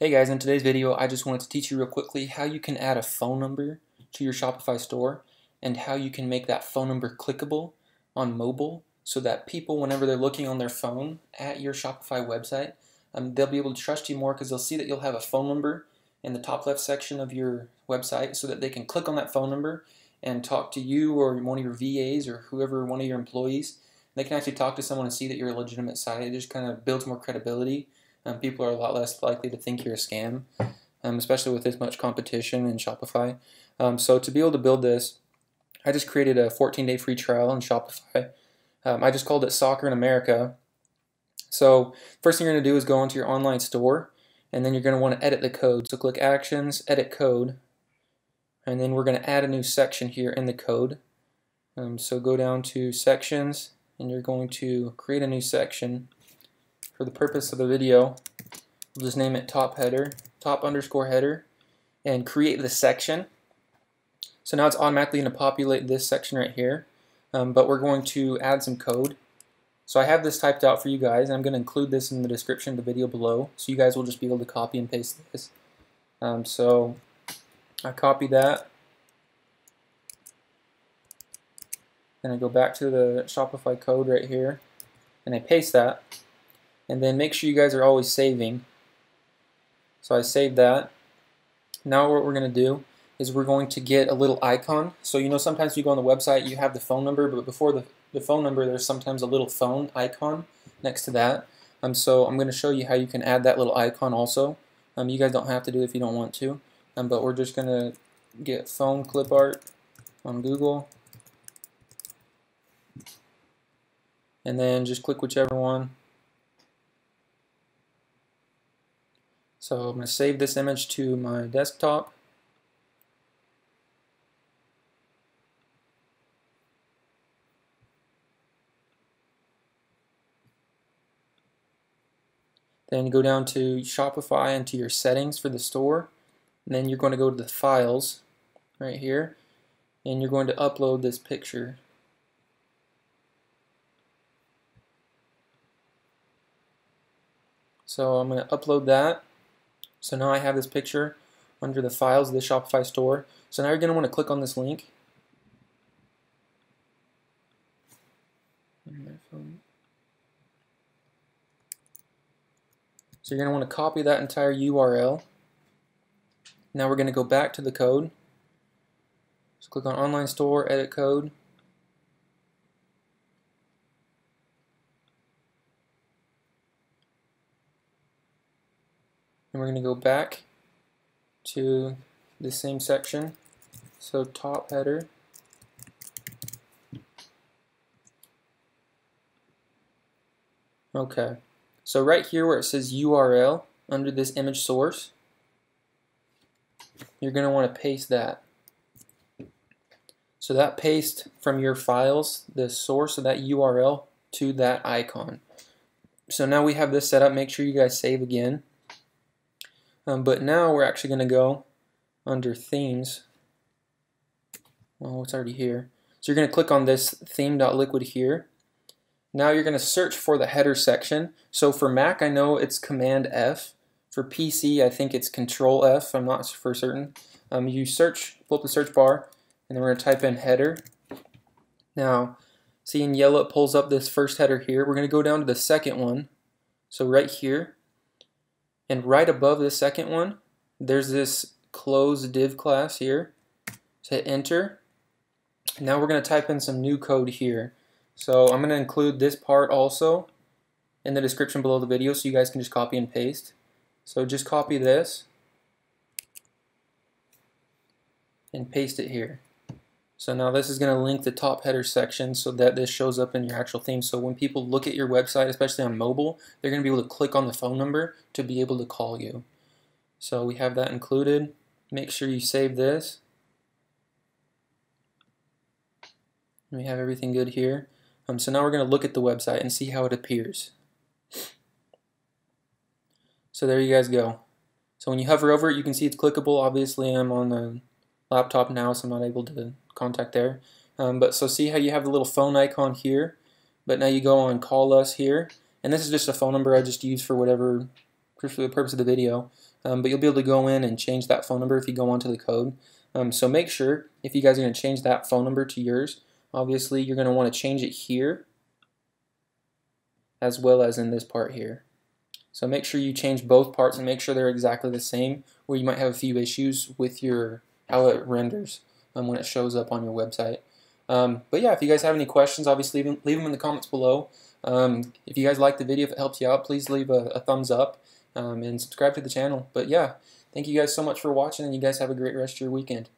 Hey guys, in today's video I just wanted to teach you real quickly how you can add a phone number to your Shopify store and how you can make that phone number clickable on mobile so that people whenever they're looking on their phone at your Shopify website um, they'll be able to trust you more because they'll see that you'll have a phone number in the top left section of your website so that they can click on that phone number and talk to you or one of your VAs or whoever one of your employees. They can actually talk to someone and see that you're a legitimate site. It just kind of builds more credibility um, people are a lot less likely to think you're a scam, um, especially with this much competition in Shopify. Um, so to be able to build this, I just created a 14-day free trial in Shopify. Um, I just called it Soccer in America. So first thing you're going to do is go into your online store, and then you're going to want to edit the code. So click Actions, Edit Code, and then we're going to add a new section here in the code. Um, so go down to Sections, and you're going to create a new section for the purpose of the video, we'll just name it top header, top underscore header, and create the section. So now it's automatically going to populate this section right here, um, but we're going to add some code. So I have this typed out for you guys, and I'm going to include this in the description of the video below, so you guys will just be able to copy and paste this. Um, so I copy that, then I go back to the Shopify code right here, and I paste that and then make sure you guys are always saving. So I saved that. Now what we're going to do is we're going to get a little icon. So you know sometimes you go on the website you have the phone number but before the, the phone number there's sometimes a little phone icon next to that. Um, so I'm going to show you how you can add that little icon also. Um, you guys don't have to do it if you don't want to. Um, but we're just going to get phone clip art on Google. And then just click whichever one So I'm going to save this image to my desktop. Then go down to Shopify and to your settings for the store. And then you're going to go to the files right here and you're going to upload this picture. So I'm going to upload that. So now I have this picture under the files of the Shopify store. So now you're going to want to click on this link. So you're going to want to copy that entire URL. Now we're going to go back to the code. So click on Online Store, Edit Code. And we're going to go back to the same section. So top header. Okay. So right here where it says URL under this image source you're going to want to paste that. So that paste from your files the source of that URL to that icon. So now we have this set up. Make sure you guys save again um, but now we're actually going to go under themes. Well, it's already here. So you're going to click on this theme.liquid here. Now you're going to search for the header section. So for Mac, I know it's Command F. For PC, I think it's Control F. I'm not for certain. Um, you search, pull up the search bar, and then we're going to type in header. Now, see in yellow it pulls up this first header here. We're going to go down to the second one. So right here, and right above the second one, there's this close div class here. Hit enter. Now we're going to type in some new code here. So I'm going to include this part also in the description below the video so you guys can just copy and paste. So just copy this and paste it here. So now this is going to link the top header section so that this shows up in your actual theme. So when people look at your website, especially on mobile, they're going to be able to click on the phone number to be able to call you. So we have that included. Make sure you save this. We have everything good here. Um, so now we're going to look at the website and see how it appears. So there you guys go. So when you hover over it, you can see it's clickable. Obviously, I'm on the laptop now, so I'm not able to contact there. Um, but so see how you have the little phone icon here, but now you go on call us here, and this is just a phone number I just use for whatever for the purpose of the video. Um, but you'll be able to go in and change that phone number if you go onto the code. Um, so make sure if you guys are going to change that phone number to yours, obviously you're going to want to change it here as well as in this part here. So make sure you change both parts and make sure they're exactly the same where you might have a few issues with your how it renders um, when it shows up on your website. Um, but yeah, if you guys have any questions, obviously leave them, leave them in the comments below. Um, if you guys like the video, if it helps you out, please leave a, a thumbs up um, and subscribe to the channel. But yeah, thank you guys so much for watching, and you guys have a great rest of your weekend.